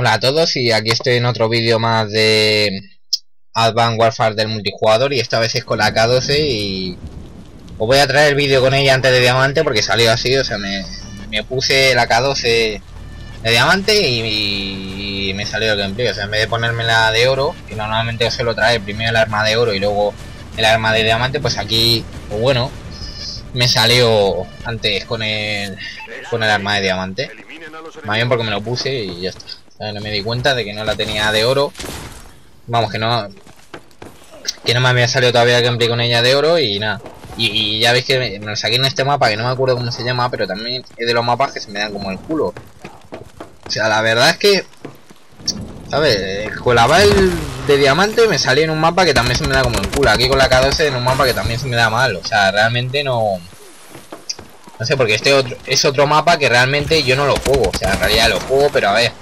Hola a todos y aquí estoy en otro vídeo más de Advanced Warfare del multijugador y esta vez es con la K12 y os voy a traer el vídeo con ella antes de diamante porque salió así, o sea, me, puse la K12 de diamante y, me salió el gameplay, o sea, en vez de ponerme la de oro, que normalmente os suelo traer primero el arma de oro y luego el arma de diamante, pues aquí, pues bueno, me salió antes con el, con el arma de diamante, más bien porque me lo puse y ya está. No me di cuenta de que no la tenía de oro. Vamos, que no... Que no me había salido todavía gameplay con ella de oro y nada. Y, ya veis que me, lo saqué en este mapa, que no me acuerdo cómo se llama, pero también es de los mapas que se me dan como el culo. O sea, la verdad es que... ¿Sabes? Con la Val de diamante me salí en un mapa que también se me da como el culo. Aquí con la K12 en un mapa que también se me da mal. O sea, realmente no... No sé, porque este otro, es otro mapa que realmente yo no lo juego. O sea, en realidad lo juego, pero a ver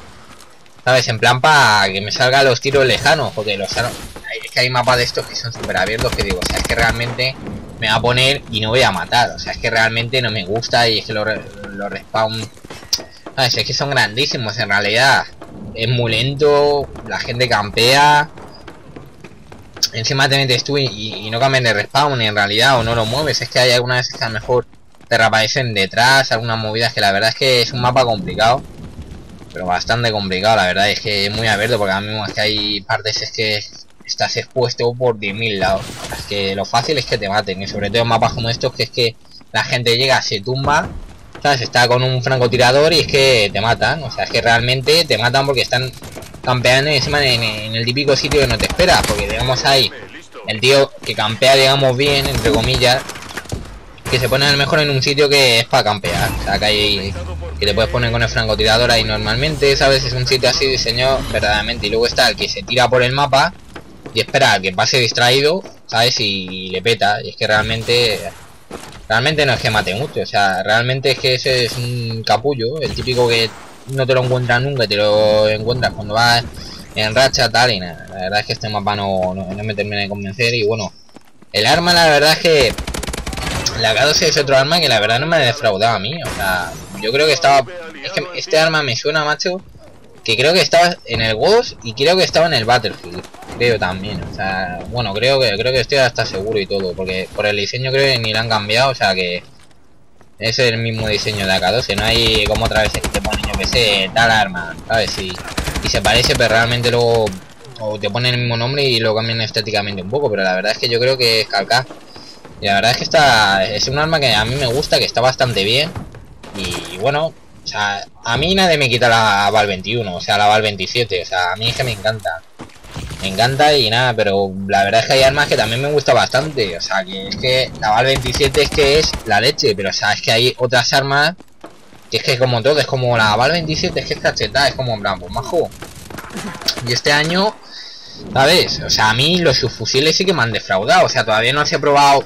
¿Sabes? En plan para que me salgan los tiros lejanos, porque los es que hay mapas de estos que son súper abiertos que digo, o sea, es que realmente me va a poner y no voy a matar, o sea, es que realmente no me gusta y es que los lo respawn, ¿sabes? Es que son grandísimos en realidad, es muy lento, la gente campea, encima te metes tú y, no cambian de respawn en realidad o no lo mueves, es que hay algunas veces que a lo mejor te reaparecen detrás, algunas movidas que la verdad es que es un mapa complicado pero bastante complicado, la verdad es que es muy abierto porque ahora mismo es que hay partes es que estás expuesto por 10.000 lados. Es que lo fácil es que te maten, y sobre todo en mapas como estos que es que la gente llega, se tumba, ¿sabes? Está con un francotirador y es que te matan, o sea, es que realmente te matan porque están campeando encima en, en el típico sitio que no te esperas, porque digamos ahí el tío que campea, digamos bien, entre comillas, que se pone a lo mejor en un sitio que es para campear, o sea, que hay que te puedes poner con el francotirador ahí normalmente, ¿sabes? Es un sitio así diseñado verdaderamente. Y luego está el que se tira por el mapa y espera a que pase distraído, ¿sabes? Y le peta. Y es que realmente... Realmente no es que mate mucho, o sea, realmente es que ese es un capullo, el típico que no te lo encuentras nunca, te lo encuentras cuando vas en racha tal y nada. La verdad es que este mapa no, no, me termina de convencer y bueno, el arma la verdad es que la K12 es otro arma que la verdad no me ha defraudado a mí, o sea, yo creo que estaba... Es que este arma me suena, macho, que creo que estaba en el Ghost y creo que estaba en el Battlefield. Creo también, o sea, bueno, creo que creo que estoy hasta seguro y todo, porque por el diseño creo que ni lo han cambiado, o sea que es el mismo diseño de AK-12, no hay como otra vez que te ponen, yo que sé, tal arma, ¿sabes? Y, y se parece, pero realmente luego o te ponen el mismo nombre y lo cambian estéticamente un poco, pero la verdad es que yo creo que es calcar. Y la verdad es que está es un arma que a mí me gusta, que está bastante bien. Y bueno, o sea, a mí nadie me quita la Val 21, o sea, la Val 27, o sea, a mí es que me encanta. Me encanta y nada, pero la verdad es que hay armas que también me gusta bastante, o sea, que es que la Val 27 es que es la leche, pero o sea, es que hay otras armas que es que como todo, es como la Val 27, es que es cacheta, es como en plan, pues majo. Y este año, ¿sabes? O sea, a mí los subfusiles sí que me han defraudado, o sea, todavía no se he probado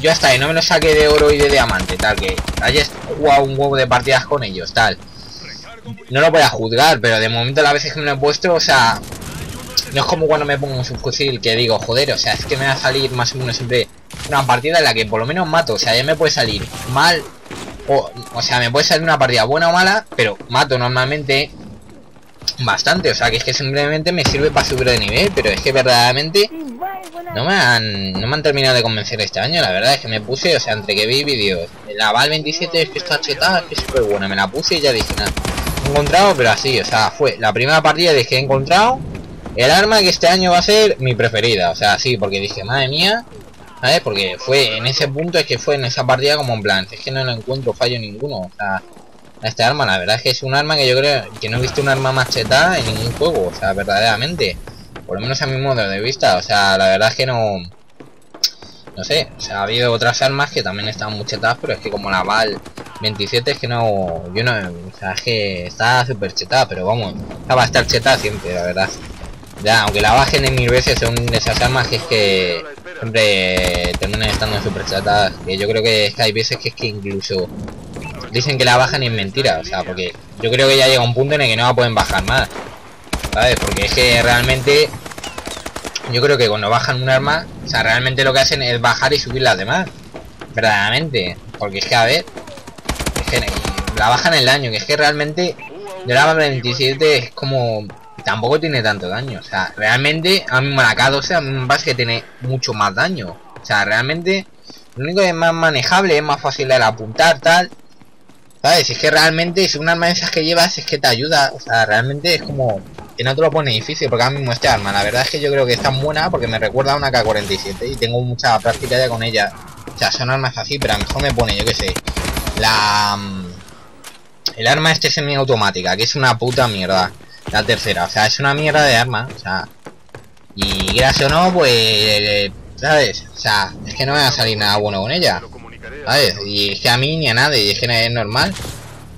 yo hasta ahí no me lo saqué de oro y de diamante, tal, que hayas jugado un huevo de partidas con ellos, tal. No lo voy a juzgar, pero de momento las veces que me lo he puesto, o sea, no es como cuando me pongo un subfusil que digo, joder, o sea, es que me va a salir más o menos siempre una partida en la que por lo menos mato, o sea, ya me puede salir mal, o, o sea, me puede salir una partida buena o mala, pero mato normalmente bastante, o sea, que es que simplemente me sirve para subir de nivel, pero es que verdaderamente no me han no me han terminado de convencer este año, la verdad es que me puse, o sea, entre que vi vídeos, la Val 27 es que está chetada, que es súper buena, me la puse y ya dije, nada, encontrado, pero así, o sea, fue la primera partida dije, he encontrado el arma que este año va a ser mi preferida, o sea, sí, porque dije, madre mía, ¿sabes? Porque fue en ese punto, es que fue en esa partida como en plan, es que no lo encuentro fallo ninguno, o sea, este arma, la verdad es que es un arma que yo creo que no he visto un arma más chetada en ningún juego, o sea, verdaderamente. Por lo menos a mi modo de vista, o sea, la verdad es que no... No sé, o sea, ha habido otras armas que también están muy chetadas, pero es que como la Val 27 es que no... Yo no... O que está súper chetada, pero vamos, va a estar chetada siempre, la verdad. Ya, aunque la bajen en mil veces, son de esas armas que es que siempre terminan estando súper chetadas. Que yo creo que, es que hay veces que es que incluso dicen que la bajan y es mentira, o sea, porque yo creo que ya llega un punto en el que no la pueden bajar más, ¿sabes? Porque es que realmente, yo creo que cuando bajan un arma, o sea, realmente lo que hacen es bajar y subir las demás, verdaderamente, porque es que, a ver, es que la bajan el daño, que es que realmente de la 27 es como... Tampoco tiene tanto daño. O sea, realmente a mí la K12 a mí me parece que tiene mucho más daño. O sea, realmente lo único que es más manejable, es más fácil de apuntar, tal. ¿Sabes? Es que realmente es un arma de esas que llevas es que te ayuda. O sea, realmente es como que no te lo pone difícil porque ahora mismo este arma, la verdad es que yo creo que es tan buena porque me recuerda a una K-47 y tengo mucha práctica ya con ella. O sea, son armas así, pero a lo mejor me pone, yo qué sé, la... Mm, el arma este semiautomática, que es una puta mierda. La tercera, o sea, es una mierda de arma, o sea... Y gracias o no, pues... ¿Sabes? O sea, es que no me va a salir nada bueno con ella. ¿Sabes? Y es que a mí ni a nadie, y es que es normal.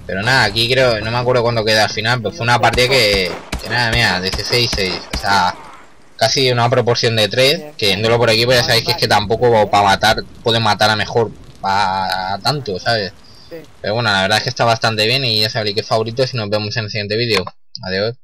Pero nada, aquí creo, no me acuerdo cuándo queda al final, pero fue una partida que nada, mira, de 6 6 o sea, casi una proporción de 3, que yéndolo por aquí pues ya sabéis que es que tampoco para matar, puede matar a mejor para tanto, ¿sabes? Pero bueno, la verdad es que está bastante bien y ya sabéis que favoritos y nos vemos en el siguiente vídeo. Adiós.